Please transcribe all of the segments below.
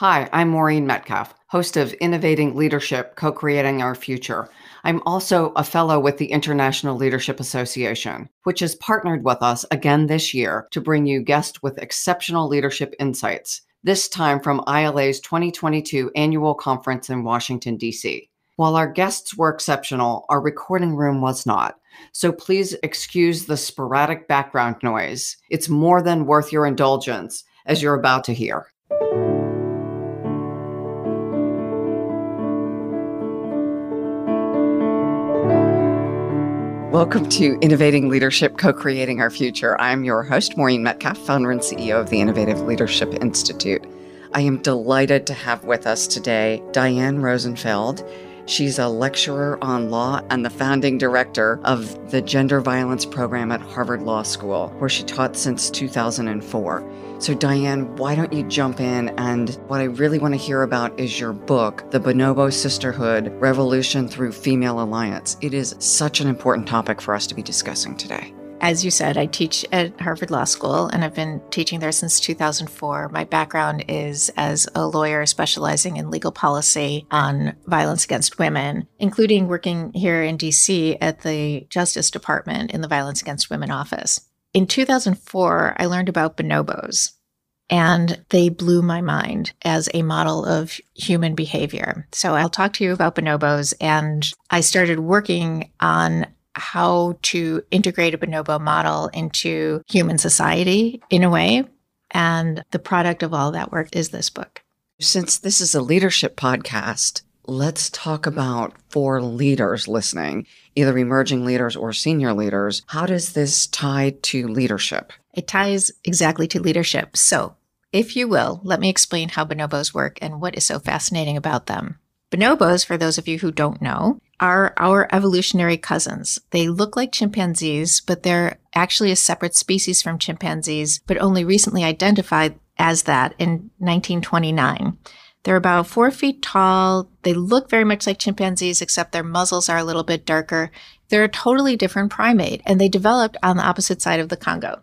Hi, I'm Maureen Metcalf, host of Innovating Leadership Co Creating Our Future. I'm also a fellow with the International Leadership Association, which has partnered with us again this year to bring you guests with exceptional leadership insights, this time from ILA's 2022 annual conference in Washington, D.C. While our guests were exceptional, our recording room was not. So please excuse the sporadic background noise. It's more than worth your indulgence, as you're about to hear. Welcome to Innovating Leadership, Co Creating Our Future. I'm your host, Maureen Metcalf, founder and CEO of the Innovative Leadership Institute. I am delighted to have with us today Diane Rosenfeld. She's a lecturer on law and the founding director of the Gender Violence Program at Harvard Law School, where she taught since 2004. So, Diane, why don't you jump in? And what I really want to hear about is your book, The Bonobo Sisterhood Revolution Through Female Alliance. It is such an important topic for us to be discussing today. As you said, I teach at Harvard Law School and I've been teaching there since 2004. My background is as a lawyer specializing in legal policy on violence against women, including working here in DC at the Justice Department in the Violence Against Women office. In 2004, I learned about bonobos, and they blew my mind as a model of human behavior. So I'll talk to you about bonobos, and I started working on how to integrate a bonobo model into human society in a way. And the product of all that work is this book. Since this is a leadership podcast, let's talk about for leaders listening, either emerging leaders or senior leaders. How does this tie to leadership? It ties exactly to leadership. So, if you will, let me explain how bonobos work and what is so fascinating about them. Bonobos, for those of you who don't know, are our evolutionary cousins. They look like chimpanzees, but they're actually a separate species from chimpanzees, but only recently identified as that in 1929. They're about four feet tall. They look very much like chimpanzees, except their muzzles are a little bit darker. They're a totally different primate, and they developed on the opposite side of the Congo.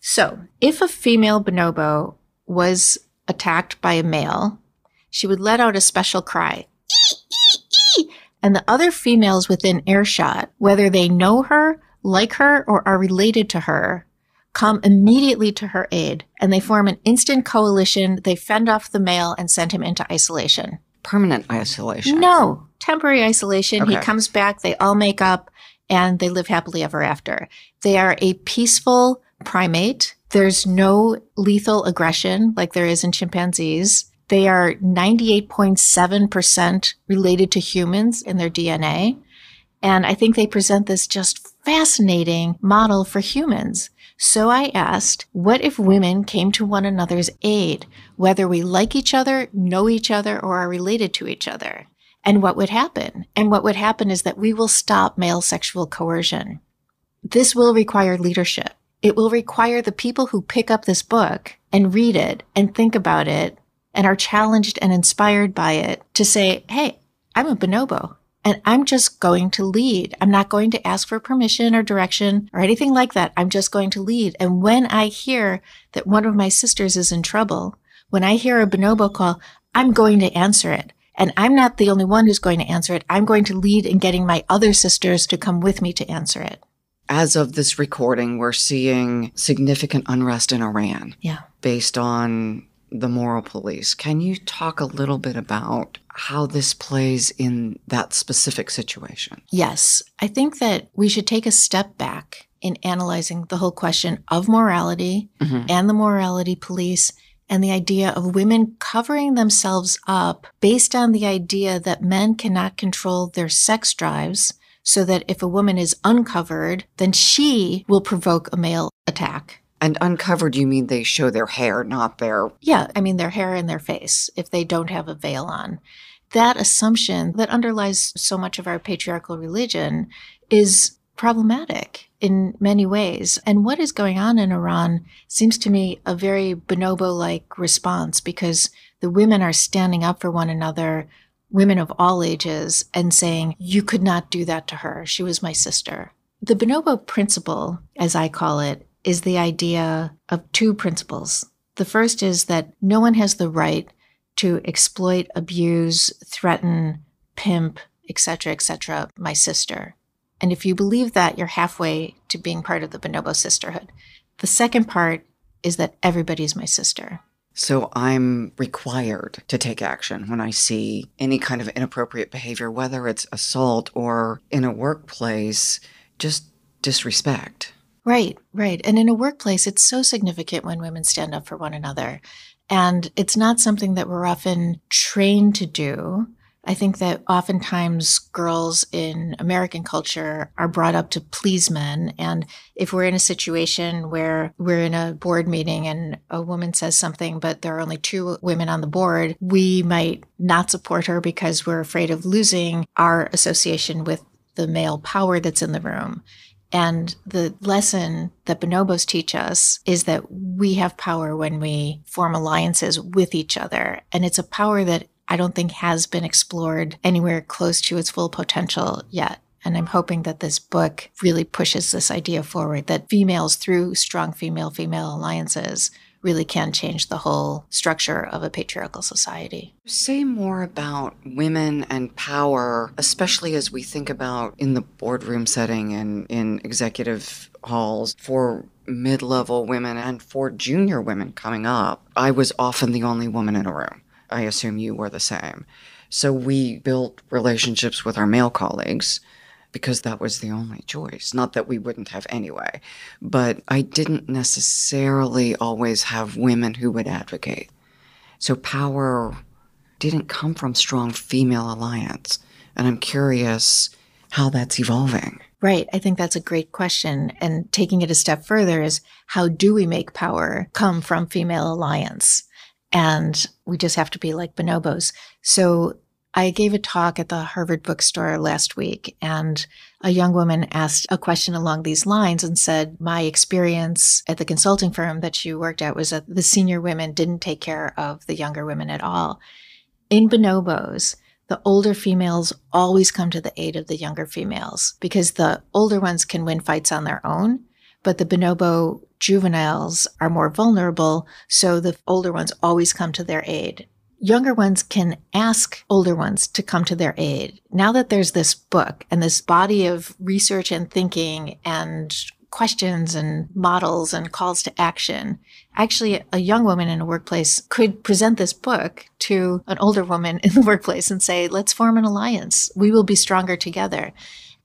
So, if a female bonobo was attacked by a male, she would let out a special cry. And the other females within earshot, whether they know her, like her, or are related to her, come immediately to her aid and they form an instant coalition. They fend off the male and send him into isolation. Permanent isolation? No, temporary isolation. Okay. He comes back, they all make up, and they live happily ever after. They are a peaceful primate. There's no lethal aggression like there is in chimpanzees. They are 98.7% related to humans in their DNA. And I think they present this just fascinating model for humans. So I asked, what if women came to one another's aid, whether we like each other, know each other, or are related to each other? And what would happen? And what would happen is that we will stop male sexual coercion. This will require leadership. It will require the people who pick up this book and read it and think about it and are challenged and inspired by it to say, Hey, I'm a bonobo and I'm just going to lead. I'm not going to ask for permission or direction or anything like that. I'm just going to lead. And when I hear that one of my sisters is in trouble, when I hear a bonobo call, I'm going to answer it. And I'm not the only one who's going to answer it. I'm going to lead in getting my other sisters to come with me to answer it. As of this recording, we're seeing significant unrest in Iran. Yeah. Based on the moral police. Can you talk a little bit about how this plays in that specific situation? Yes. I think that we should take a step back in analyzing the whole question of morality mm-hmm. and the morality police and the idea of women covering themselves up based on the idea that men cannot control their sex drives so that if a woman is uncovered, then she will provoke a male attack. And uncovered, you mean they show their hair, not their. Yeah, I mean their hair and their face if they don't have a veil on. That assumption that underlies so much of our patriarchal religion is problematic in many ways. And what is going on in Iran seems to me a very bonobo like response because the women are standing up for one another, women of all ages, and saying, You could not do that to her. She was my sister. The bonobo principle, as I call it, is the idea of two principles. The first is that no one has the right to exploit, abuse, threaten, pimp, etc., etc., my sister. And if you believe that, you're halfway to being part of the bonobo sisterhood. The second part is that everybody's my sister. So I'm required to take action when I see any kind of inappropriate behavior, whether it's assault or in a workplace, just disrespect. Right, right. And in a workplace, it's so significant when women stand up for one another. And it's not something that we're often trained to do. I think that oftentimes girls in American culture are brought up to please men. And if we're in a situation where we're in a board meeting and a woman says something, but there are only two women on the board, we might not support her because we're afraid of losing our association with the male power that's in the room. And the lesson that bonobos teach us is that we have power when we form alliances with each other. And it's a power that I don't think has been explored anywhere close to its full potential yet. And I'm hoping that this book really pushes this idea forward that females, through strong female female alliances, really can change the whole structure of a patriarchal society. Say more about women and power, especially as we think about in the boardroom setting and in executive halls for mid level women and for junior women coming up. I was often the only woman in a room. I assume you were the same. So we built relationships with our male colleagues because that was the only choice. Not that we wouldn't have anyway, but I didn't necessarily always have women who would advocate. So power didn't come from strong female alliance. And I'm curious how that's evolving. Right. I think that's a great question. And taking it a step further is how do we make power come from female alliance? and we just have to be like bonobos. So I gave a talk at the Harvard bookstore last week, and a young woman asked a question along these lines and said, My experience at the consulting firm that she worked at was that the senior women didn't take care of the younger women at all. In bonobos, the older females always come to the aid of the younger females because the older ones can win fights on their own, but the bonobo juveniles are more vulnerable, so the older ones always come to their aid. Younger ones can ask older ones to come to their aid. Now that there's this book and this body of research and thinking and questions and models and calls to action. Actually, a young woman in a workplace could present this book to an older woman in the workplace and say, let's form an alliance. We will be stronger together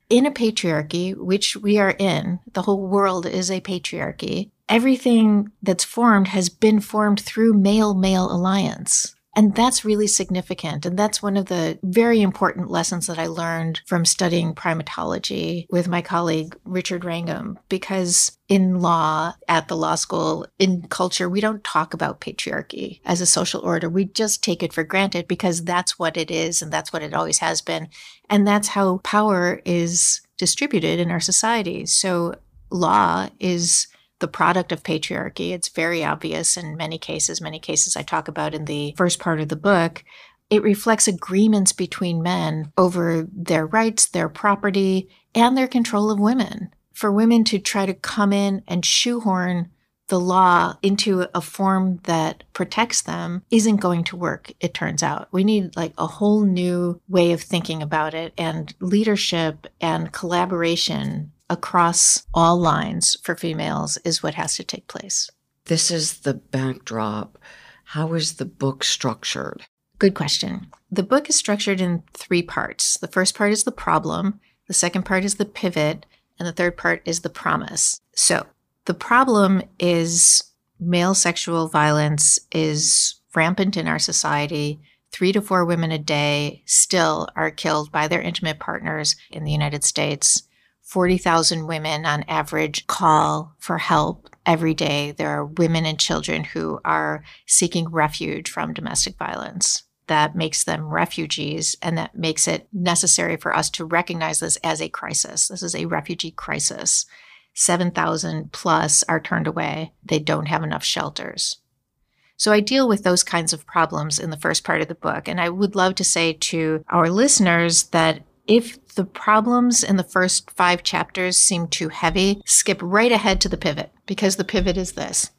in a patriarchy, which we are in, the whole world is a patriarchy, everything that's formed has been formed through male male alliance. And that's really significant. And that's one of the very important lessons that I learned from studying primatology with my colleague Richard Wrangham. Because in law, at the law school, in culture, we don't talk about patriarchy as a social order. We just take it for granted because that's what it is and that's what it always has been. And that's how power is distributed in our society. So law is the product of patriarchy. It's very obvious in many cases, many cases I talk about in the first part of the book. It reflects agreements between men over their rights, their property, and their control of women. For women to try to come in and shoehorn the law into a form that protects them isn't going to work, it turns out. We need like a whole new way of thinking about it, and leadership and collaboration across all lines for females is what has to take place. This is the backdrop. How is the book structured? Good question. The book is structured in three parts. The first part is the problem, the second part is the pivot, and the third part is the promise. So, the problem is male sexual violence is rampant in our society. Three to four women a day still are killed by their intimate partners in the United States. 40,000 women on average call for help every day. There are women and children who are seeking refuge from domestic violence. That makes them refugees, and that makes it necessary for us to recognize this as a crisis. This is a refugee crisis. 7,000 plus are turned away. They don't have enough shelters. So I deal with those kinds of problems in the first part of the book. And I would love to say to our listeners that if the problems in the first five chapters seem too heavy, skip right ahead to the pivot because the pivot is this.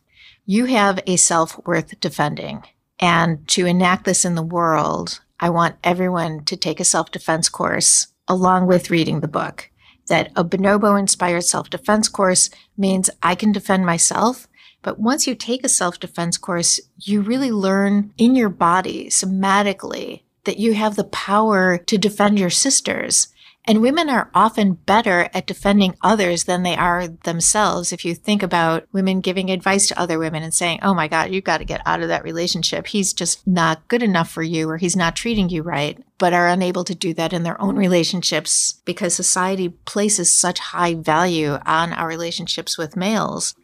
You have a self worth defending. And to enact this in the world, I want everyone to take a self defense course along with reading the book. That a bonobo inspired self defense course means I can defend myself. But once you take a self defense course, you really learn in your body somatically that you have the power to defend your sisters and women are often better at defending others than they are themselves. If you think about women giving advice to other women and saying, Oh my God, you've got to get out of that relationship. He's just not good enough for you or he's not treating you right, but are unable to do that in their own relationships because society places such high value on our relationships with males.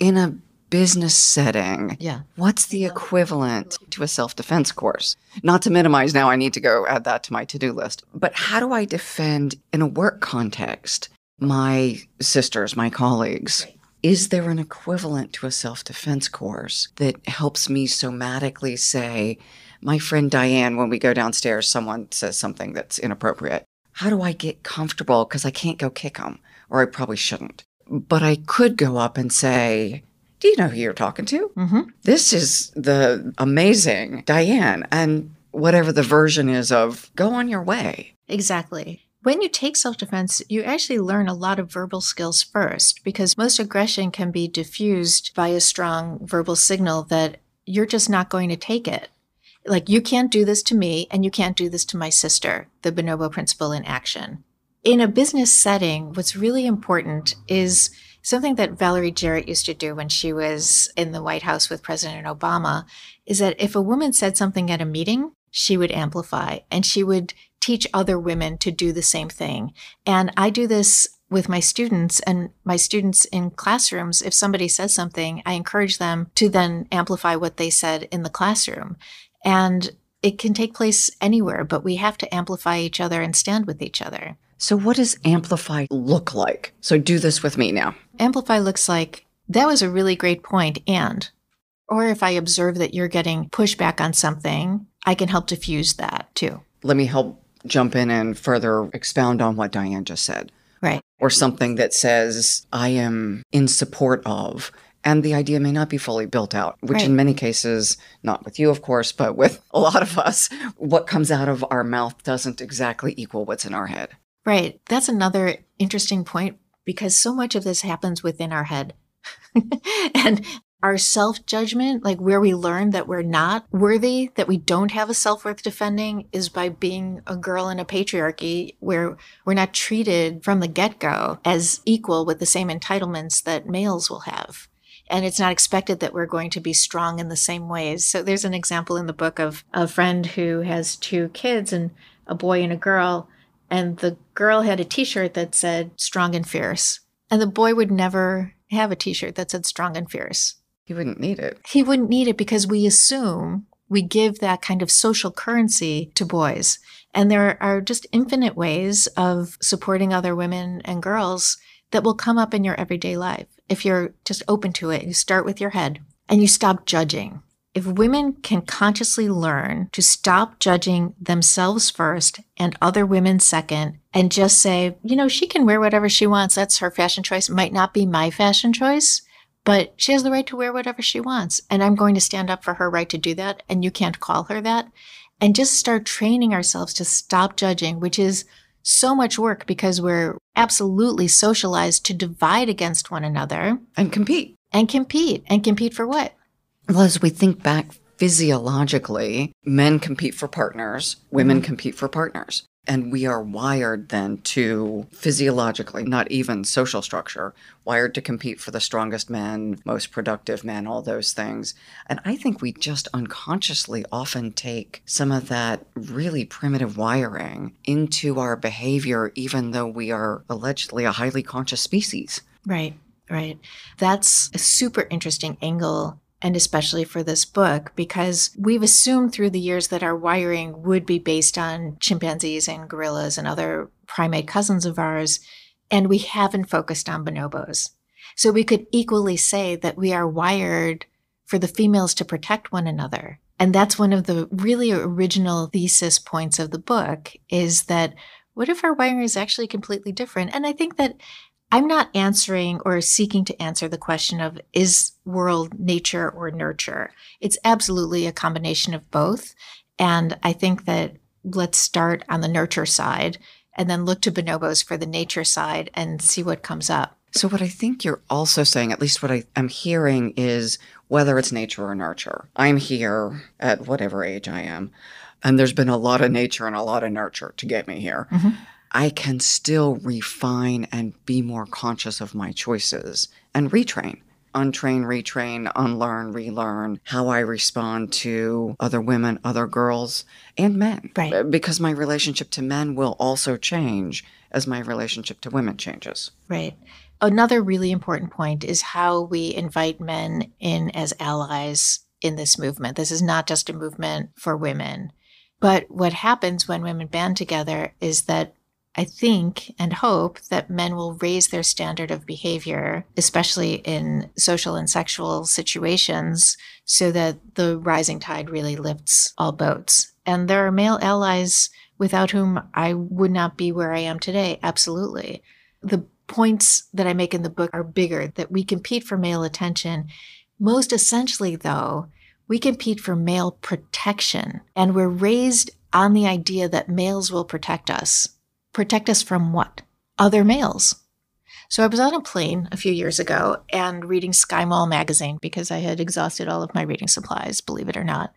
In a business setting, yeah. what's the equivalent to a self defense course? Not to minimize now, I need to go add that to my to do list. But how do I defend in a work context my sisters, my colleagues? Is there an equivalent to a self defense course that helps me somatically say, my friend Diane, when we go downstairs, someone says something that's inappropriate? How do I get comfortable? Because I can't go kick them, or I probably shouldn't. But I could go up and say, do you know who you're talking to? Mm-hmm. This is the amazing Diane, and whatever the version is of go on your way. Exactly. When you take self defense, you actually learn a lot of verbal skills first because most aggression can be diffused by a strong verbal signal that you're just not going to take it. Like, you can't do this to me and you can't do this to my sister, the bonobo principle in action. In a business setting, what's really important is Something that Valerie Jarrett used to do when she was in the White House with President Obama is that if a woman said something at a meeting, she would amplify and she would teach other women to do the same thing. And I do this with my students and my students in classrooms. If somebody says something, I encourage them to then amplify what they said in the classroom. And it can take place anywhere, but we have to amplify each other and stand with each other. So, what does amplify look like? So, do this with me now. Amplify looks like that was a really great point, and, or if I observe that you're getting pushback on something, I can help diffuse that too. Let me help jump in and further expound on what Diane just said. Right. Or something that says, I am in support of. And the idea may not be fully built out, which Right. in many cases, not with you, of course, but with a lot of us, what comes out of our mouth doesn't exactly equal what's in our head. Right. That's another interesting point because so much of this happens within our head. and our self judgment, like where we learn that we're not worthy, that we don't have a self worth defending, is by being a girl in a patriarchy where we're not treated from the get go as equal with the same entitlements that males will have. And it's not expected that we're going to be strong in the same ways. So there's an example in the book of a friend who has two kids and a boy and a girl and the girl had a t-shirt that said strong and fierce. And the boy would never have a t-shirt that said strong and fierce. He wouldn't need it. he wouldn't need it because we assume we give that kind of social currency to boys. And there are just infinite ways of supporting other women and girls that will come up in your everyday life. If you're just open to it you start with your head and you stop judging if women can consciously learn to stop judging themselves first and other women second and just say, you know, she can wear whatever she wants. That's her fashion choice. Might not be my fashion choice, but she has the right to wear whatever she wants. And I'm going to stand up for her right to do that. And you can't call her that. And just start training ourselves to stop judging, which is so much work because we're absolutely socialized to divide against one another And compete. and compete. And compete for what? Well, as we think back physiologically, men compete for partners, women mm-hmm. compete for partners. And we are wired then to physiologically, not even social structure, wired to compete for the strongest men, most productive men, all those things. And I think we just unconsciously often take some of that really primitive wiring into our behavior, even though we are allegedly a highly conscious species. Right, right. That's a super interesting angle, and especially for this book, because we've assumed through the years that our wiring would be based on chimpanzees and gorillas and other primate cousins of ours, and we haven't focused on bonobos. So we could equally say that we are wired for the females to protect one another. And that's one of the really original thesis points of the book is that what if our wiring is actually completely different? And I think that I'm not answering or seeking to answer the question of is world nature or nurture. It's absolutely a combination of both. And I think that let's start on the nurture side and then look to bonobos for the nature side and see what comes up. So, what I think you're also saying, at least what I, am hearing, is whether it's nature or nurture. I'm here at whatever age I am, and there's been a lot of nature and a lot of nurture to get me here. Mm-hmm. I can still refine and be more conscious of my choices and retrain untrain, retrain, unlearn, relearn how I respond to other women, other girls, and men. Right. Uh, because my relationship to men will also change as my relationship to women changes. Right. Another really important point is how we invite men in as allies in this movement. This is not just a movement for women. But what happens when women band together is that I think and hope that men will raise their standard of behavior, especially in social and sexual situations, so that the rising tide really lifts all boats. And there are male allies without whom I would not be where I am today. Absolutely. The points that I make in the book are bigger, that we compete for male attention. Most essentially, though, we compete for male protection. And we're raised on the idea that males will protect us Protect us from what? Other males. So I was on a plane a few years ago and reading Sky Mall magazine because I had exhausted all of my reading supplies, believe it or not.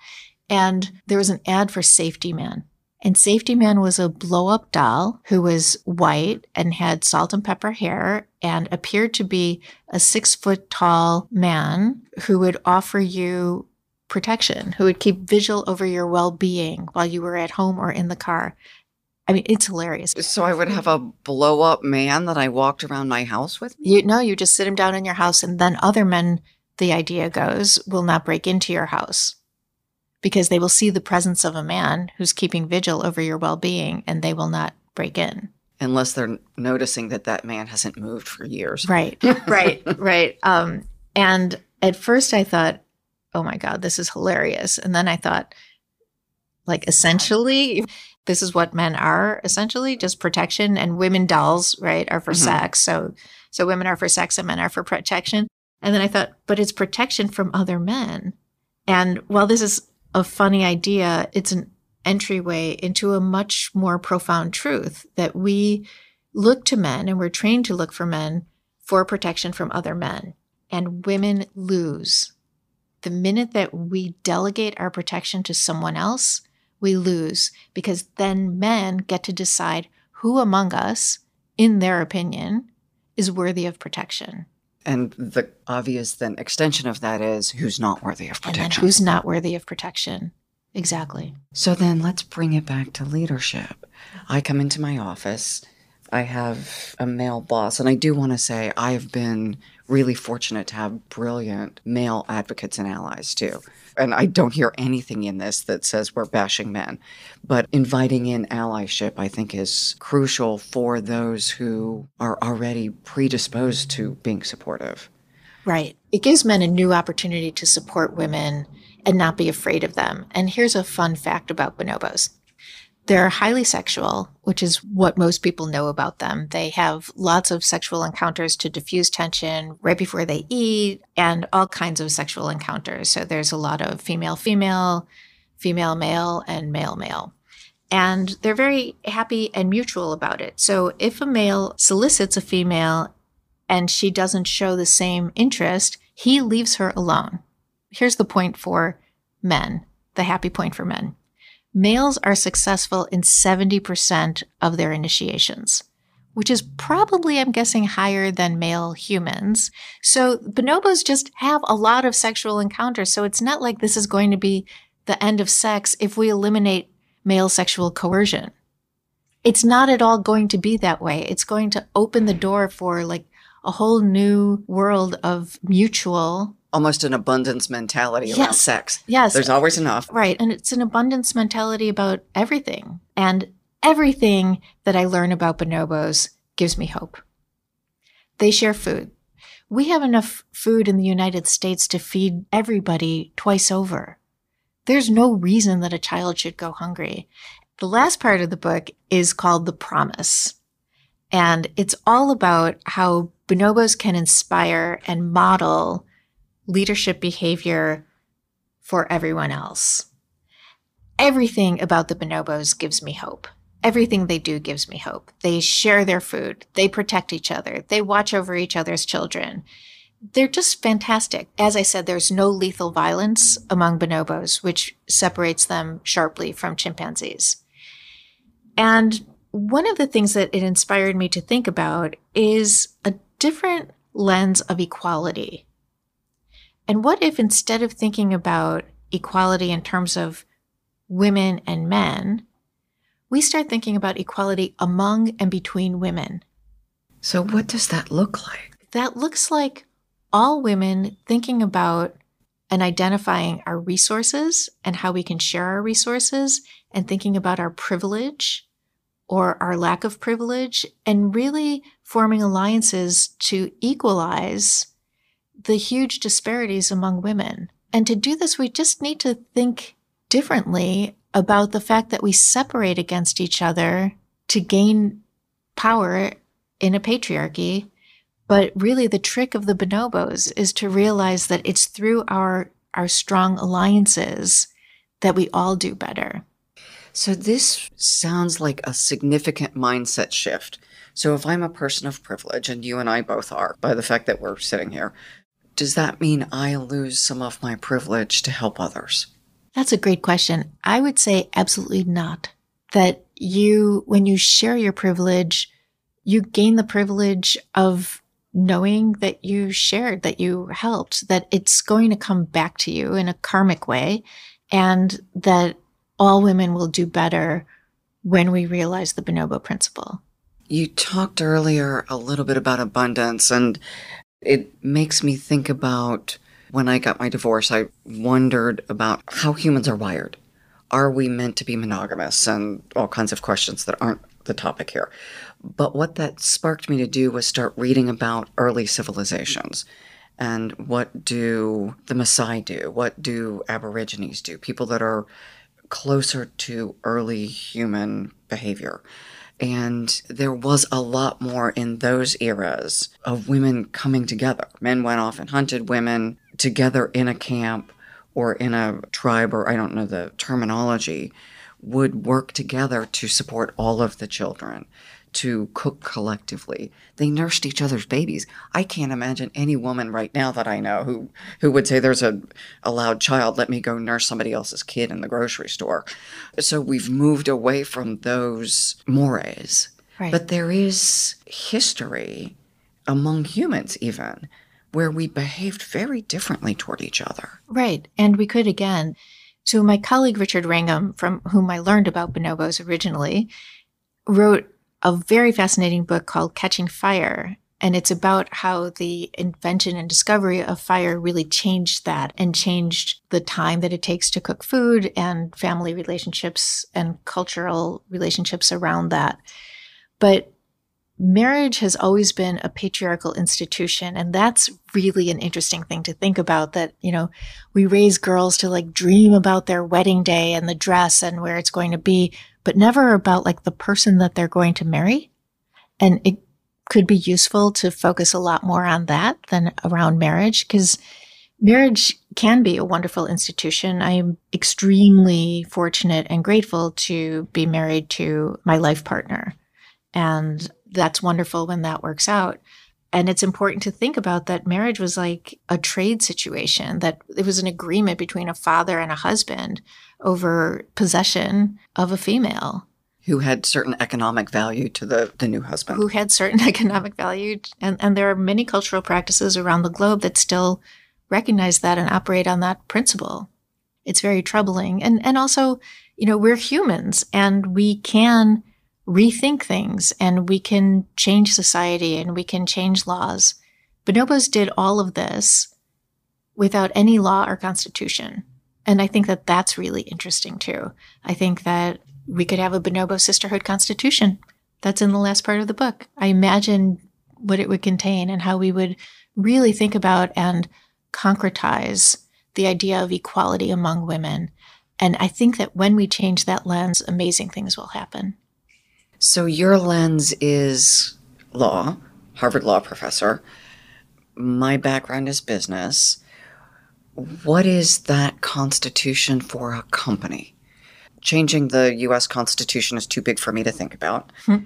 And there was an ad for Safety Man. And Safety Man was a blow up doll who was white and had salt and pepper hair and appeared to be a six foot tall man who would offer you protection, who would keep vigil over your well being while you were at home or in the car. I mean, it's hilarious. So I would have a blow up man that I walked around my house with? You no, you just sit him down in your house, and then other men, the idea goes, will not break into your house because they will see the presence of a man who's keeping vigil over your well being, and they will not break in unless they're noticing that that man hasn't moved for years. Right, right, right. Um, and at first, I thought, "Oh my god, this is hilarious," and then I thought, like, essentially this is what men are essentially just protection and women dolls right are for mm-hmm. sex. So so women are for sex and men are for protection. And then i thought but it's protection from other men. And while this is a funny idea it's an entryway into a much more profound truth that we look to men and we're trained to look for men for protection from other men. And women lose. The minute that we delegate our protection to someone else we lose because then men get to decide who among us, in their opinion, is worthy of protection. And the obvious then extension of that is who's not worthy of protection. Who's not worthy of protection. Exactly. So then let's bring it back to leadership. I come into my office. I have a male boss, and I do want to say I've been really fortunate to have brilliant male advocates and allies too and I don't hear anything in this that says we're bashing men, but inviting in allyship, I think, is crucial for those who are already predisposed to being supportive. Right. It gives men a new opportunity to support women and not be afraid of them. And here's a fun fact about bonobos they're highly sexual, which is what most people know about them. They have lots of sexual encounters to diffuse tension right before they eat and all kinds of sexual encounters. So there's a lot of female female, female male, and male male. And they're very happy and mutual about it. So if a male solicits a female and she doesn't show the same interest, he leaves her alone. Here's the point for men, the happy point for men males are successful in 70% of their initiations, which is probably, I'm guessing, higher than male humans. So bonobos just have a lot of sexual encounters. So it's not like this is going to be the end of sex if we eliminate male sexual coercion. It's not at all going to be that way. It's going to open the door for like a whole new world of mutual almost an abundance mentality around sex. Yes. There's always enough. Right. And it's an abundance mentality about everything. And everything that I learn about bonobos gives me hope. They share food. We have enough food in the United States to feed everybody twice over. There's no reason that a child should go hungry. The last part of the book is called The Promise. And it's all about how bonobos can inspire and model leadership behavior for everyone else. Everything about the bonobos gives me hope. Everything they do gives me hope. They share their food. They protect each other. They watch over each other's children. They're just fantastic. As I said, there's no lethal violence among bonobos, which separates them sharply from chimpanzees. And one of the things that it inspired me to think about is a different lens of equality. And what if instead of thinking about equality in terms of women and men, we start thinking about equality among and between women? So, what does that look like? That looks like all women thinking about and identifying our resources and how we can share our resources and thinking about our privilege or our lack of privilege and really forming alliances to equalize the huge disparities among women. And to do this, we just need to think differently about the fact that we separate against each other to gain power in a patriarchy but really, the trick of the bonobos is to realize that it's through our, our strong alliances that we all do better. So, this sounds like a significant mindset shift. So, if I'm a person of privilege, and you and I both are by the fact that we're sitting here, does that mean I lose some of my privilege to help others? That's a great question. I would say absolutely not. That you, when you share your privilege, you gain the privilege of knowing that you shared, that you helped, that it's going to come back to you in a karmic way, and that all women will do better when we realize the bonobo principle. You talked earlier a little bit about abundance, and it makes me think about when I got my divorce, I wondered about how humans are wired. Are we meant to be monogamous? And all kinds of questions that aren't the topic here. But what that sparked me to do was start reading about early civilizations and what do the Maasai do? What do Aborigines do? People that are closer to early human behavior. And there was a lot more in those eras of women coming together. Men went off and hunted women together in a camp or in a tribe, or I don't know the terminology, would work together to support all of the children to cook collectively. They nursed each other's babies. I can't imagine any woman right now that I know who who would say there's a, a loud child, let me go nurse somebody else's kid in the grocery store. So we've moved away from those mores. Right. But there is history among humans even where we behaved very differently toward each other. Right. And we could again so my colleague Richard Wrangham, from whom I learned about bonobos originally, wrote a very fascinating book called Catching Fire. And it's about how the invention and discovery of fire really changed that and changed the time that it takes to cook food and family relationships and cultural relationships around that. But marriage has always been a patriarchal institution. And that's really an interesting thing to think about that, you know, we raise girls to like dream about their wedding day and the dress and where it's going to be but never about like the person that they're going to marry. And it could be useful to focus a lot more on that than around marriage because marriage can be a wonderful institution. I'm extremely fortunate and grateful to be married to my life partner. And that's wonderful when that works out. And it's important to think about that marriage was like a trade situation, that it was an agreement between a father and a husband over possession of a female. Who had certain economic value to the, the new husband. Who had certain economic value. And, and there are many cultural practices around the globe that still recognize that and operate on that principle. It's very troubling. And, and also, you know, we're humans and we can rethink things and we can change society and we can change laws. Bonobos did all of this without any law or constitution. And I think that that's really interesting too. I think that we could have a bonobo sisterhood constitution. That's in the last part of the book. I imagine what it would contain and how we would really think about and concretize the idea of equality among women. And I think that when we change that lens, amazing things will happen. So, your lens is law, Harvard law professor. My background is business. What is that constitution for a company? Changing the US Constitution is too big for me to think about. Hmm.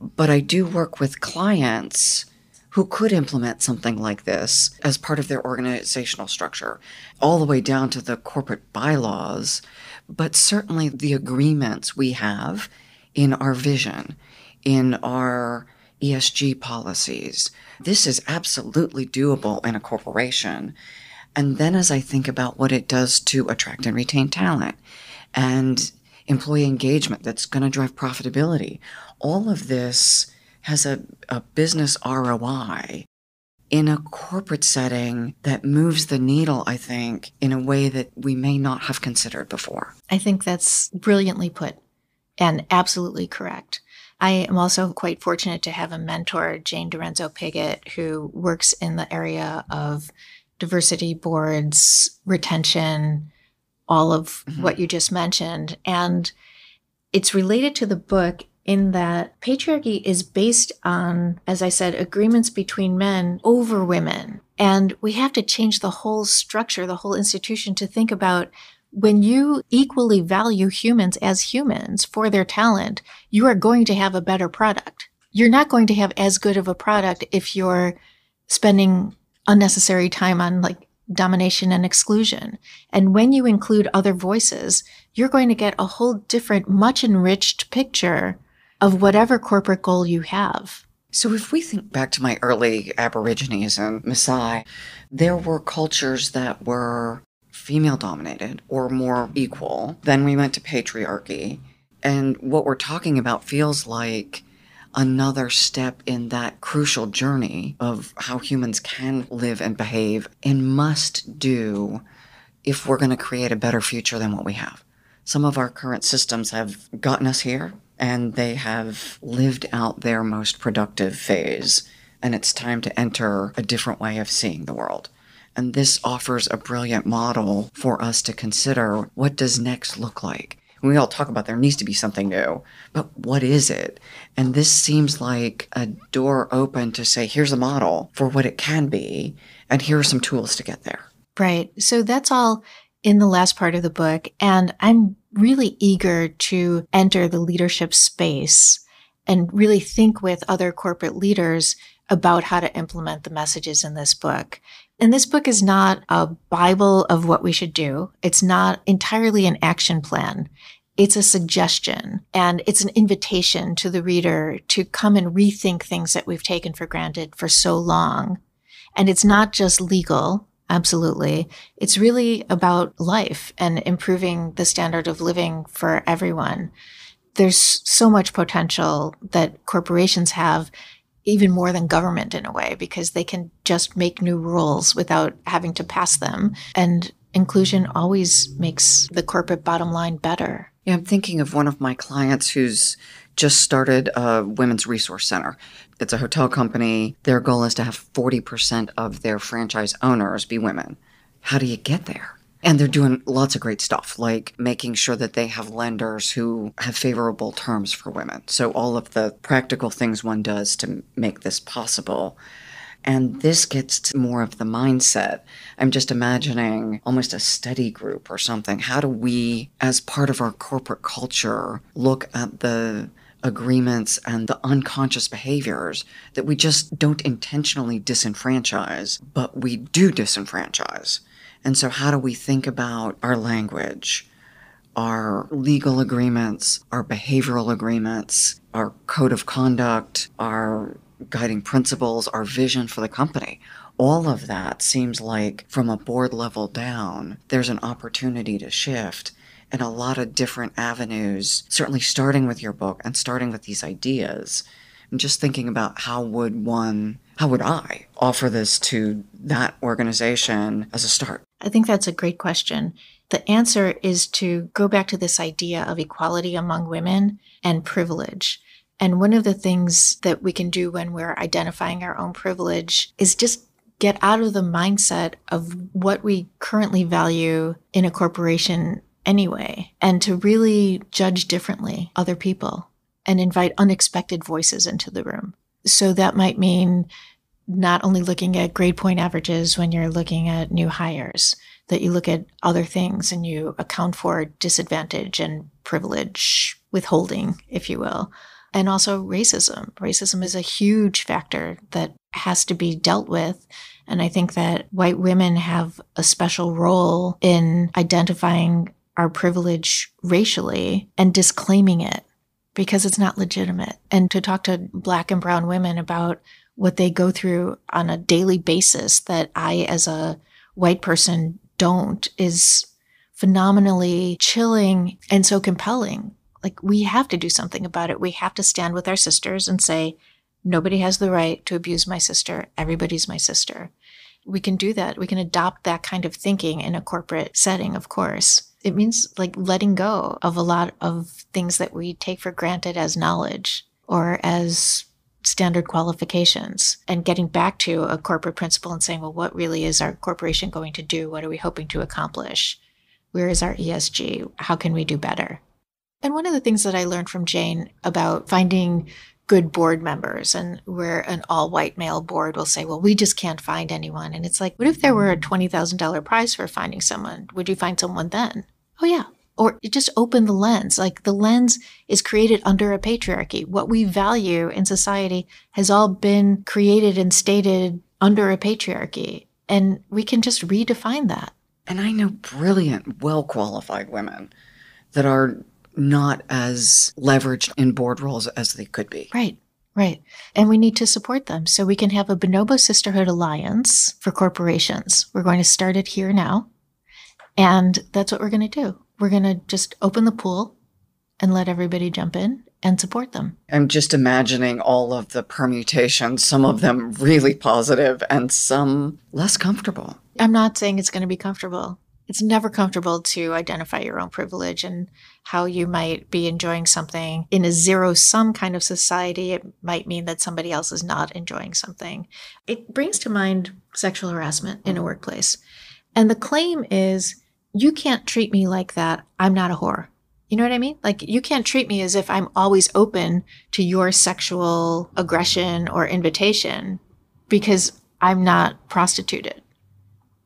But I do work with clients who could implement something like this as part of their organizational structure, all the way down to the corporate bylaws, but certainly the agreements we have in our vision, in our ESG policies. This is absolutely doable in a corporation. And then as I think about what it does to attract and retain talent and employee engagement that's going to drive profitability, all of this has a, a business ROI in a corporate setting that moves the needle, I think, in a way that we may not have considered before. I think that's brilliantly put and absolutely correct. I am also quite fortunate to have a mentor, Jane Dorenzo Piggott, who works in the area of diversity boards, retention, all of mm-hmm. what you just mentioned. And it's related to the book in that patriarchy is based on, as I said, agreements between men over women. And we have to change the whole structure, the whole institution to think about when you equally value humans as humans for their talent, you are going to have a better product. You're not going to have as good of a product if you're spending unnecessary time on like domination and exclusion. And when you include other voices, you're going to get a whole different, much enriched picture of whatever corporate goal you have. So, if we think back to my early Aborigines and Maasai, there were cultures that were female dominated or more equal. Then we went to patriarchy. And what we're talking about feels like another step in that crucial journey of how humans can live and behave and must do if we're going to create a better future than what we have. Some of our current systems have gotten us here and they have lived out their most productive phase. And it's time to enter a different way of seeing the world. And this offers a brilliant model for us to consider what does next look like? We all talk about there needs to be something new, but what is it? And this seems like a door open to say, here's a model for what it can be, and here are some tools to get there. Right. So that's all in the last part of the book. And I'm really eager to enter the leadership space and really think with other corporate leaders about how to implement the messages in this book. And this book is not a Bible of what we should do. It's not entirely an action plan. It's a suggestion and it's an invitation to the reader to come and rethink things that we've taken for granted for so long. And it's not just legal. Absolutely. It's really about life and improving the standard of living for everyone. There's so much potential that corporations have, even more than government in a way, because they can just make new rules without having to pass them. And inclusion always makes the corporate bottom line better. Yeah, I'm thinking of one of my clients who's just started a women's resource center. It's a hotel company. Their goal is to have 40% of their franchise owners be women. How do you get there? And they're doing lots of great stuff, like making sure that they have lenders who have favorable terms for women. So, all of the practical things one does to make this possible. And this gets to more of the mindset. I'm just imagining almost a study group or something. How do we, as part of our corporate culture, look at the agreements and the unconscious behaviors that we just don't intentionally disenfranchise, but we do disenfranchise. And so, how do we think about our language, our legal agreements, our behavioral agreements, our code of conduct, our guiding principles, our vision for the company? All of that seems like from a board level down, there's an opportunity to shift in a lot of different avenues, certainly starting with your book and starting with these ideas. And just thinking about how would one, how would I offer this to that organization as a start? I think that's a great question. The answer is to go back to this idea of equality among women and privilege. And one of the things that we can do when we're identifying our own privilege is just get out of the mindset of what we currently value in a corporation anyway, and to really judge differently other people and invite unexpected voices into the room. So that might mean not only looking at grade point averages when you're looking at new hires, that you look at other things and you account for disadvantage and privilege withholding, if you will. And also racism. Racism is a huge factor that has to be dealt with. And I think that white women have a special role in identifying our privilege racially and disclaiming it because it's not legitimate. And to talk to black and brown women about what they go through on a daily basis that I, as a white person, don't is phenomenally chilling and so compelling. Like, we have to do something about it. We have to stand with our sisters and say, nobody has the right to abuse my sister. Everybody's my sister. We can do that. We can adopt that kind of thinking in a corporate setting, of course. It means like letting go of a lot of things that we take for granted as knowledge or as standard qualifications and getting back to a corporate principle and saying, well, what really is our corporation going to do? What are we hoping to accomplish? Where is our ESG? How can we do better? And one of the things that I learned from Jane about finding good board members and where an all white male board will say, well, we just can't find anyone. And it's like, what if there were a $20,000 prize for finding someone? Would you find someone then? Oh, yeah, or just open the lens. Like the lens is created under a patriarchy. What we value in society has all been created and stated under a patriarchy. And we can just redefine that. And I know brilliant, well qualified women that are not as leveraged in board roles as they could be. Right. Right. And we need to support them. So we can have a Bonobo Sisterhood Alliance for corporations. We're going to start it here now. And that's what we're going to do we're going to just open the pool and let everybody jump in and support them. I'm just imagining all of the permutations, some of them really positive and some less comfortable. I'm not saying it's going to be comfortable. It's never comfortable to identify your own privilege and how you might be enjoying something. In a zero sum kind of society, it might mean that somebody else is not enjoying something. It brings to mind sexual harassment in a workplace. And the claim is you can't treat me like that. I'm not a whore. You know what I mean? Like, you can't treat me as if I'm always open to your sexual aggression or invitation because I'm not prostituted.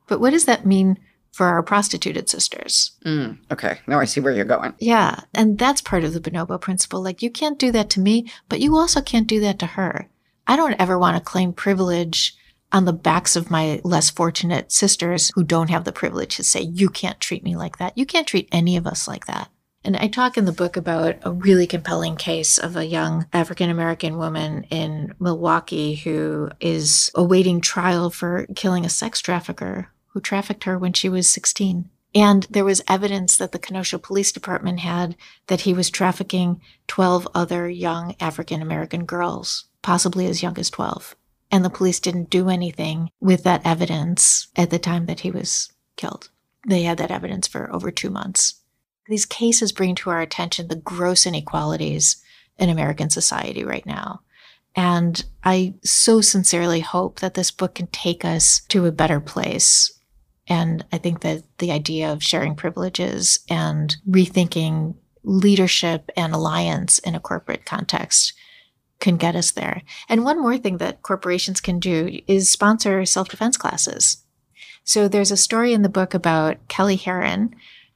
But what does that mean for our prostituted sisters? Mm, okay. Now I see where you're going. Yeah. And that's part of the bonobo principle. Like, you can't do that to me, but you also can't do that to her. I don't ever want to claim privilege on the backs of my less fortunate sisters who don't have the privilege to say, you can't treat me like that. You can't treat any of us like that. And I talk in the book about a really compelling case of a young African American woman in Milwaukee who is awaiting trial for killing a sex trafficker who trafficked her when she was 16. And there was evidence that the Kenosha Police Department had that he was trafficking 12 other young African American girls, possibly as young as 12 and the police didn't do anything with that evidence at the time that he was killed. They had that evidence for over two months. These cases bring to our attention the gross inequalities in American society right now. And I so sincerely hope that this book can take us to a better place. And I think that the idea of sharing privileges and rethinking leadership and alliance in a corporate context can get us there. And one more thing that corporations can do is sponsor self defense classes. So there's a story in the book about Kelly Herron,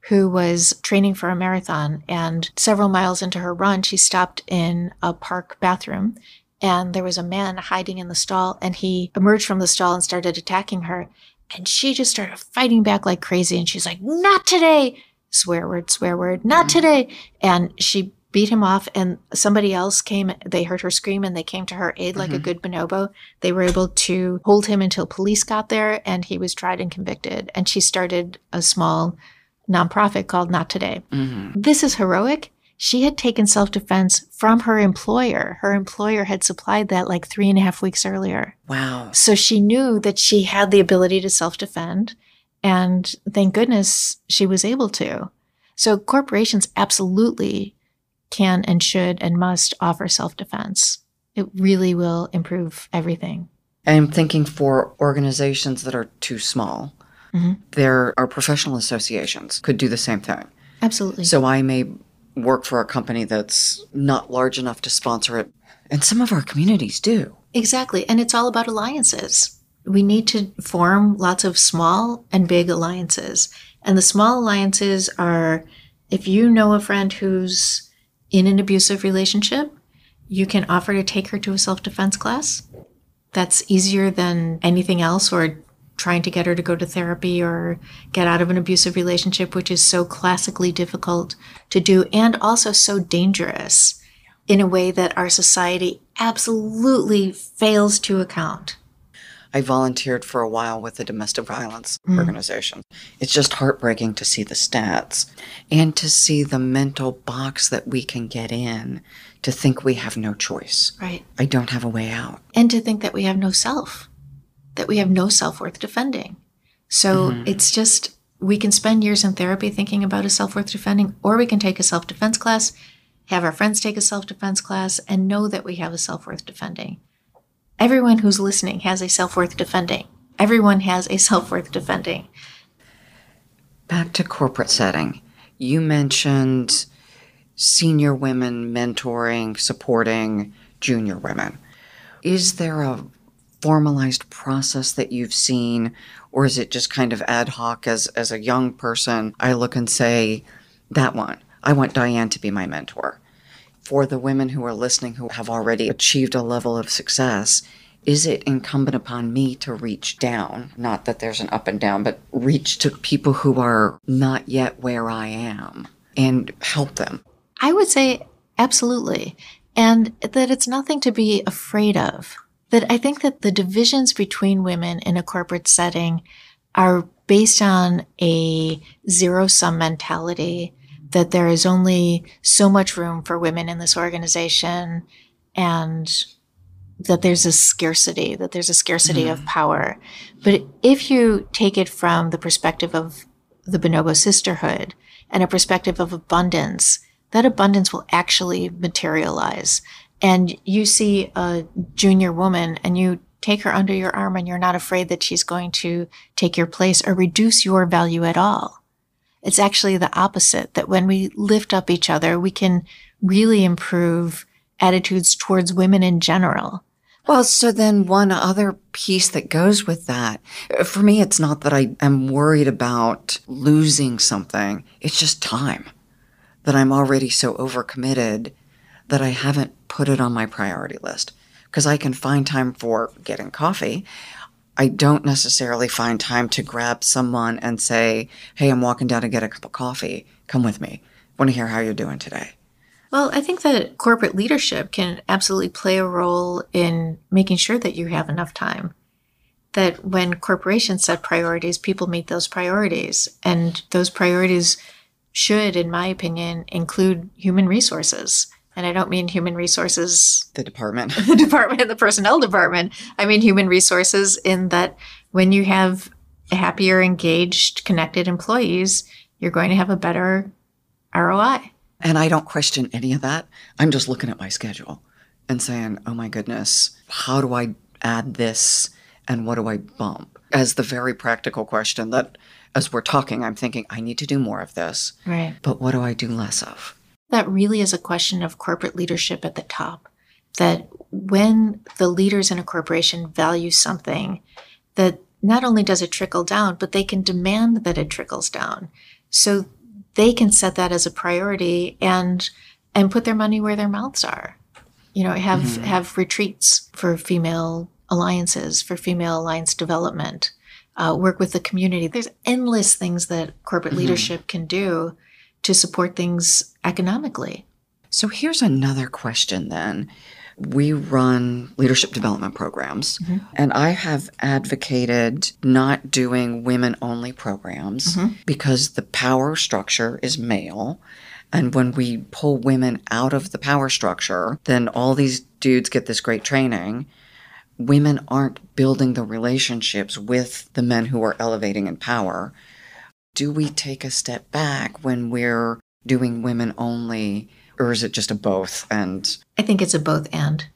who was training for a marathon. And several miles into her run, she stopped in a park bathroom. And there was a man hiding in the stall, and he emerged from the stall and started attacking her. And she just started fighting back like crazy. And she's like, Not today! Swear word, swear word, not mm-hmm. today. And she beat him off and somebody else came they heard her scream and they came to her aid like mm-hmm. a good bonobo. They were able to hold him until police got there and he was tried and convicted. And she started a small nonprofit called not today. Mm-hmm. this is heroic. She had taken self-defense from her employer. Her employer had supplied that like three and a half weeks earlier. Wow. So she knew that she had the ability to self-defend and thank goodness she was able to. So corporations absolutely can and should and must offer self defense. It really will improve everything. I'm thinking for organizations that are too small, mm-hmm. there are professional associations could do the same thing. Absolutely. So I may work for a company that's not large enough to sponsor it. And some of our communities do. Exactly. And it's all about alliances. We need to form lots of small and big alliances. And the small alliances are if you know a friend who's in an abusive relationship, you can offer to take her to a self defense class. That's easier than anything else, or trying to get her to go to therapy or get out of an abusive relationship, which is so classically difficult to do and also so dangerous in a way that our society absolutely fails to account. I volunteered for a while with a domestic violence mm. organization. It's just heartbreaking to see the stats and to see the mental box that we can get in to think we have no choice. Right. I don't have a way out. And to think that we have no self, that we have no self worth defending. So mm-hmm. it's just, we can spend years in therapy thinking about a self worth defending, or we can take a self defense class, have our friends take a self defense class, and know that we have a self worth defending. Everyone who's listening has a self worth defending. Everyone has a self worth defending. Back to corporate setting. You mentioned senior women mentoring, supporting junior women. Is there a formalized process that you've seen, or is it just kind of ad hoc as, as a young person? I look and say, that one, I want Diane to be my mentor. For the women who are listening who have already achieved a level of success, is it incumbent upon me to reach down? Not that there's an up and down, but reach to people who are not yet where I am and help them. I would say absolutely. And that it's nothing to be afraid of. That I think that the divisions between women in a corporate setting are based on a zero sum mentality that there is only so much room for women in this organization and that there's a scarcity, that there's a scarcity mm. of mm-hmm. power. But if you take it from the perspective of the bonobo sisterhood and a perspective of abundance, that abundance will actually materialize. And you see a junior woman and you take her under your arm and you're not afraid that she's going to take your place or reduce your value at all. It's actually the opposite, that when we lift up each other, we can really improve attitudes towards women in general. Well, so then one other piece that goes with that, for me, it's not that I am worried about losing something. It's just time that I'm already so overcommitted that I haven't put it on my priority list because I can find time for getting coffee. I don't necessarily find time to grab someone and say, Hey, I'm walking down to get a cup of coffee. Come with me. Want to hear how you're doing today. Well, I think that corporate leadership can absolutely play a role in making sure that you have enough time. That when corporations set priorities, people meet those priorities. And those priorities should, in my opinion, include human resources. And I don't mean human resources, the department, the department, the personnel department. I mean human resources in that when you have happier, engaged, connected employees, you're going to have a better ROI. And I don't question any of that. I'm just looking at my schedule and saying, oh my goodness, how do I add this and what do I bump? As the very practical question that as we're talking, I'm thinking, I need to do more of this. Right. But what do I do less of? That really is a question of corporate leadership at the top. That when the leaders in a corporation value something, that not only does it trickle down, but they can demand that it trickles down. So they can set that as a priority and and put their money where their mouths are. You know, have mm-hmm. have retreats for female alliances, for female alliance development, uh, work with the community. There's endless things that corporate mm-hmm. leadership can do to support things economically. So here's another question then. We run leadership development programs, mm-hmm. and I have advocated not doing women only programs mm-hmm. because the power structure is male. And when we pull women out of the power structure, then all these dudes get this great training. Women aren't building the relationships with the men who are elevating in power. Do we take a step back when we're doing women only or is it just a both and i think it's a both and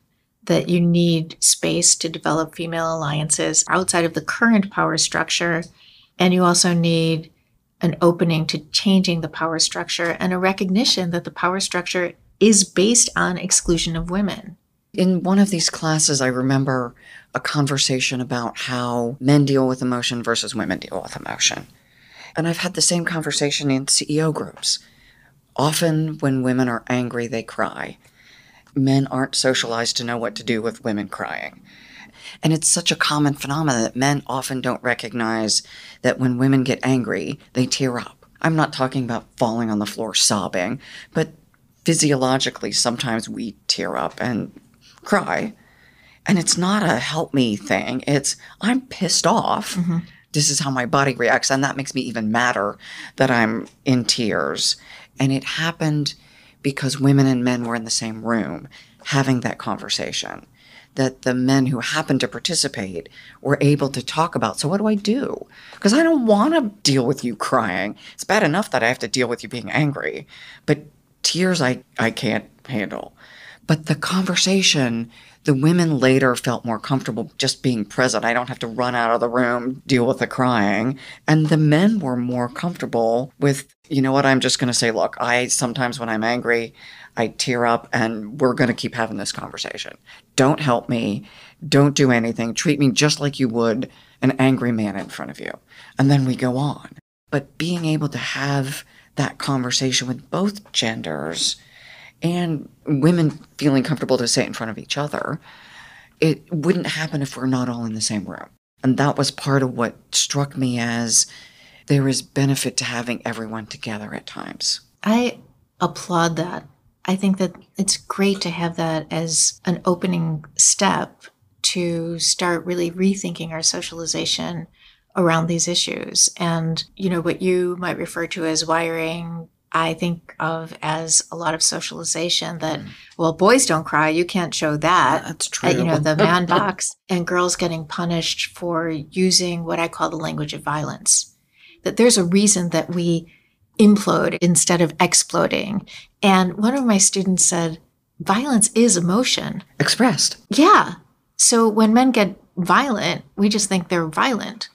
that you need space to develop female alliances outside of the current power structure and you also need an opening to changing the power structure and a recognition that the power structure is based on exclusion of women. In one of these classes, I remember a conversation about how men deal with emotion versus women deal with emotion. And I've had the same conversation in CEO groups. Often, when women are angry, they cry. Men aren't socialized to know what to do with women crying. And it's such a common phenomenon that men often don't recognize that when women get angry, they tear up. I'm not talking about falling on the floor sobbing, but physiologically, sometimes we tear up and cry. And it's not a help me thing. It's I'm pissed off. Mm-hmm. This is how my body reacts. And that makes me even madder that I'm in tears. And it happened because women and men were in the same room having that conversation that the men who happened to participate were able to talk about. So, what do I do? Because I don't want to deal with you crying. It's bad enough that I have to deal with you being angry, but tears I, I can't handle. But the conversation, the women later felt more comfortable just being present. I don't have to run out of the room, deal with the crying. And the men were more comfortable with, you know what, I'm just going to say, look, I sometimes when I'm angry, I tear up and we're going to keep having this conversation. Don't help me. Don't do anything. Treat me just like you would an angry man in front of you. And then we go on. But being able to have that conversation with both genders and women feeling comfortable to say in front of each other, it wouldn't happen if we're not all in the same room. And that was part of what struck me as there is benefit to having everyone together at times. I applaud that I think that it's great to have that as an opening step to start really rethinking our socialization around these issues. And, you know, what you might refer to as wiring, I think of as a lot of socialization that, mm. well, boys don't cry. You can't show that. That's true. At, you know, the man box and girls getting punished for using what I call the language of violence. That there's a reason that we implode instead of exploding. And one of my students said, violence is emotion. Expressed. Yeah. So when men get violent, we just think they're violent.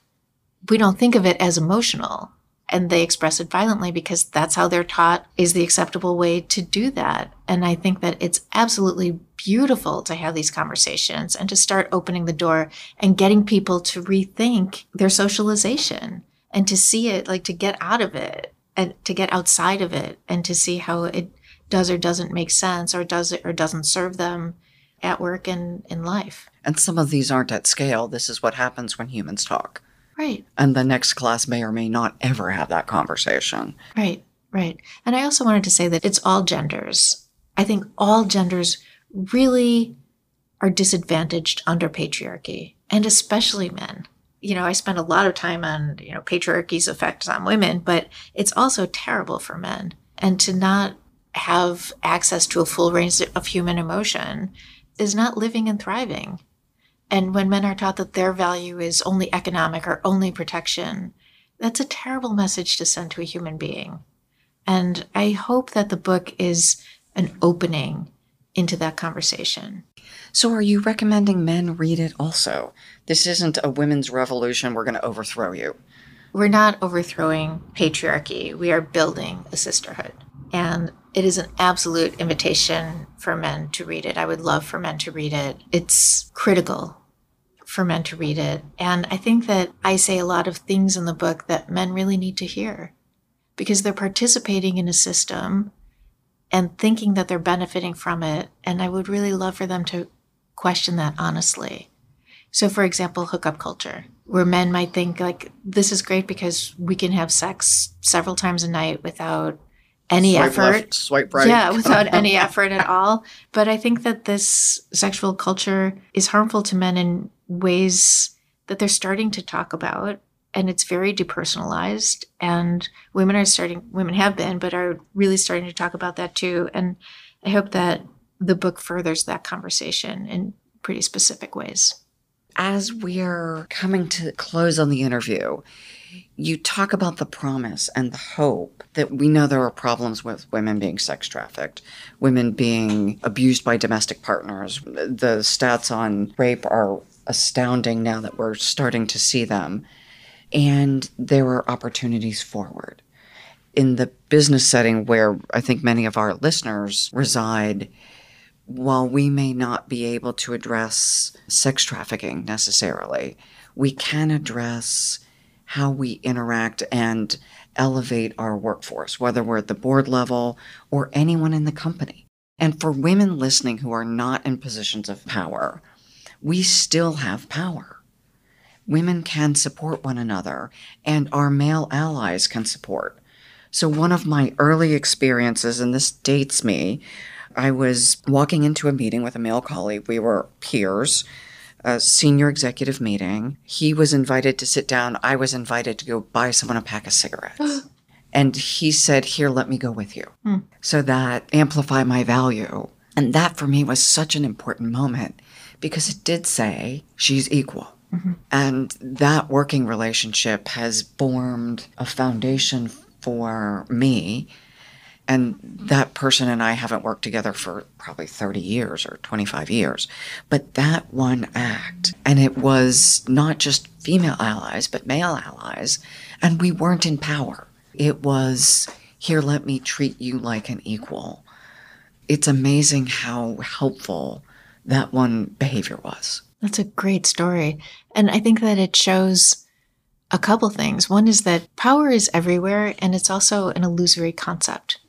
We don't think of it as emotional. And they express it violently because that's how they're taught is the acceptable way to do that. And I think that it's absolutely beautiful to have these conversations and to start opening the door and getting people to rethink their socialization and to see it, like to get out of it and to get outside of it and to see how it does or doesn't make sense or does it or doesn't serve them at work and in life. And some of these aren't at scale. This is what happens when humans talk. Right. And the next class may or may not ever have that conversation. Right, right. And I also wanted to say that it's all genders. I think all genders really are disadvantaged under patriarchy, and especially men you know, I spend a lot of time on, you know, patriarchy's effects on women, but it's also terrible for men. And to not have access to a full range of human emotion is not living and thriving. And when men are taught that their value is only economic or only protection, that's a terrible message to send to a human being. And I hope that the book is an opening into that conversation. So, are you recommending men read it also? This isn't a women's revolution. We're going to overthrow you. We're not overthrowing patriarchy. We are building a sisterhood. And it is an absolute invitation for men to read it. I would love for men to read it. It's critical for men to read it. And I think that I say a lot of things in the book that men really need to hear because they're participating in a system and thinking that they're benefiting from it. And I would really love for them to question that honestly. So, for example, hookup culture, where men might think, like, this is great because we can have sex several times a night without any swipe effort. Left, swipe right. Yeah, without any effort at all. But I think that this sexual culture is harmful to men in ways that they're starting to talk about. And it's very depersonalized. And women are starting, women have been, but are really starting to talk about that too. And I hope that the book furthers that conversation in pretty specific ways. As we're coming to close on the interview, you talk about the promise and the hope that we know there are problems with women being sex trafficked, women being abused by domestic partners. The stats on rape are astounding now that we're starting to see them. and there are opportunities forward. In the business setting where I think many of our listeners reside, while we may not be able to address sex trafficking necessarily, we can address how we interact and elevate our workforce, whether we're at the board level or anyone in the company. And for women listening who are not in positions of power, we still have power. Women can support one another, and our male allies can support. So, one of my early experiences, and this dates me, I was walking into a meeting with a male colleague. We were peers, a senior executive meeting. He was invited to sit down. I was invited to go buy someone a pack of cigarettes. and he said, Here, let me go with you. Hmm. So that amplify my value. And that for me was such an important moment because it did say she's equal. And that working relationship has formed a foundation for me. And that person and I haven't worked together for probably 30 years or 25 years. But that one act, and it was not just female allies, but male allies, and we weren't in power. It was, here, let me treat you like an equal. It's amazing how helpful that one behavior was. That's a great story. And I think that it shows a couple things. One is that power is everywhere, and it's also an illusory concept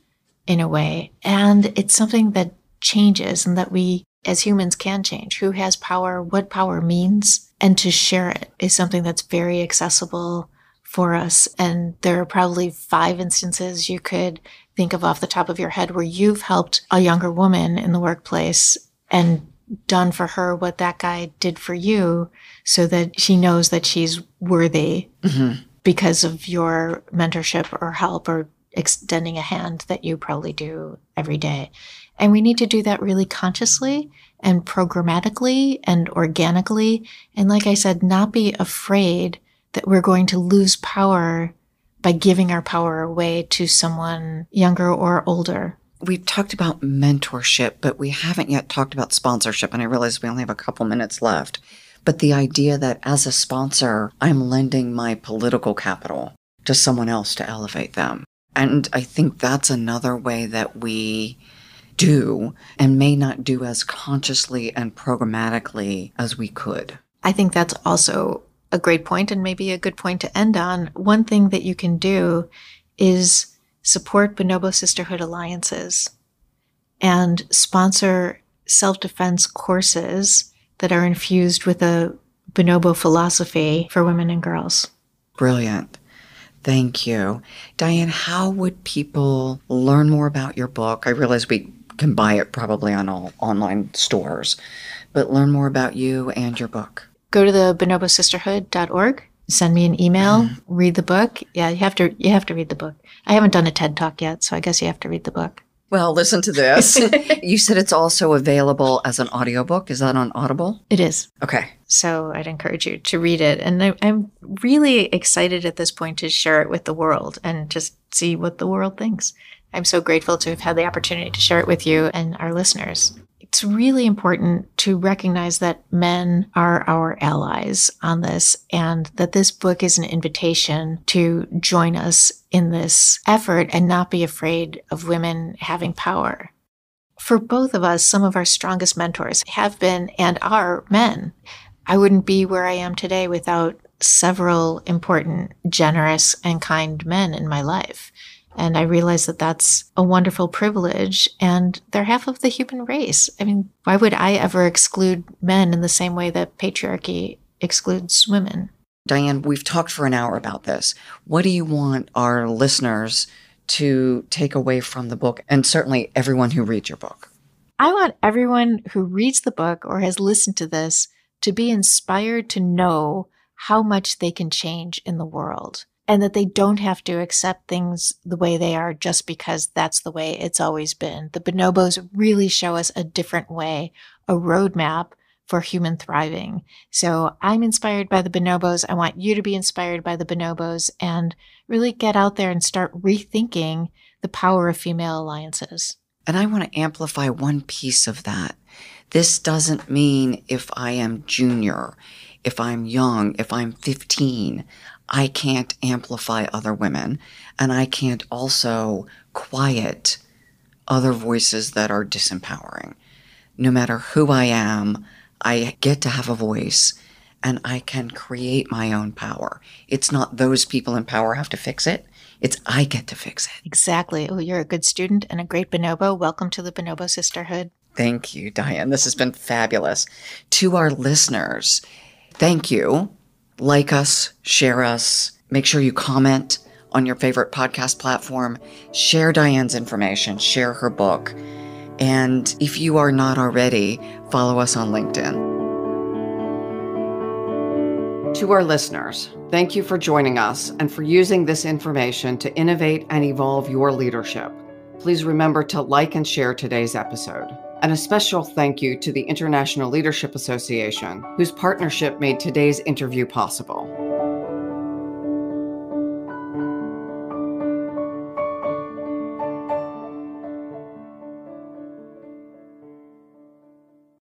in a way. And it's something that changes and that we as humans can change. Who has power, what power means, and to share it is something that's very accessible for us. And there are probably five instances you could think of off the top of your head where you've helped a younger woman in the workplace and done for her what that guy did for you so that she knows that she's worthy mm-hmm. because of your mentorship or help or extending a hand that you probably do every day. And we need to do that really consciously and programmatically and organically. And like I said, not be afraid that we're going to lose power by giving our power away to someone younger or older. We've talked about mentorship, but we haven't yet talked about sponsorship. And I realize we only have a couple minutes left. But the idea that as a sponsor, I'm lending my political capital to someone else to elevate them. And I think that's another way that we do and may not do as consciously and programmatically as we could. I think that's also a great point and maybe a good point to end on. One thing that you can do is support Bonobo Sisterhood Alliances and sponsor self defense courses that are infused with a Bonobo philosophy for women and girls. Brilliant. Thank you. Diane, how would people learn more about your book? I realize we can buy it probably on all online stores, but learn more about you and your book. Go to the bonobosisterhood.org, send me an email, mm-hmm. read the book. Yeah, you have to you have to read the book. I haven't done a TED Talk yet, so I guess you have to read the book. Well, listen to this. you said it's also available as an audiobook. Is that on Audible? It is. Okay. So I'd encourage you to read it. And I, I'm really excited at this point to share it with the world and just see what the world thinks. I'm so grateful to have had the opportunity to share it with you and our listeners. It's really important to recognize that men are our allies on this and that this book is an invitation to join us in this effort and not be afraid of women having power. For both of us, some of our strongest mentors have been and are men. I wouldn't be where I am today without several important, generous, and kind men in my life. And I realize that that's a wonderful privilege and they're half of the human race. I mean, why would I ever exclude men in the same way that patriarchy excludes women? Diane, we've talked for an hour about this. What do you want our listeners to take away from the book and certainly everyone who reads your book? I want everyone who reads the book or has listened to this to be inspired to know how much they can change in the world and that they don't have to accept things the way they are just because that's the way it's always been. The bonobos really show us a different way, a roadmap for human thriving. So I'm inspired by the bonobos. I want you to be inspired by the bonobos and really get out there and start rethinking the power of female alliances. And I want to amplify one piece of that. This doesn't mean if I am junior, if I'm young, if I'm 15, I can't amplify other women and I can't also quiet other voices that are disempowering. No matter who I am, I get to have a voice and I can create my own power. It's not those people in power have to fix it. It's I get to fix it. Exactly. Oh, you're a good student and a great bonobo. Welcome to the Bonobo Sisterhood. Thank you, Diane. This has been fabulous. To our listeners, thank you. Like us, share us, make sure you comment on your favorite podcast platform, share Diane's information, share her book. And if you are not already, follow us on LinkedIn. To our listeners, thank you for joining us and for using this information to innovate and evolve your leadership. Please remember to like and share today's episode. And a special thank you to the International Leadership Association, whose partnership made today's interview possible.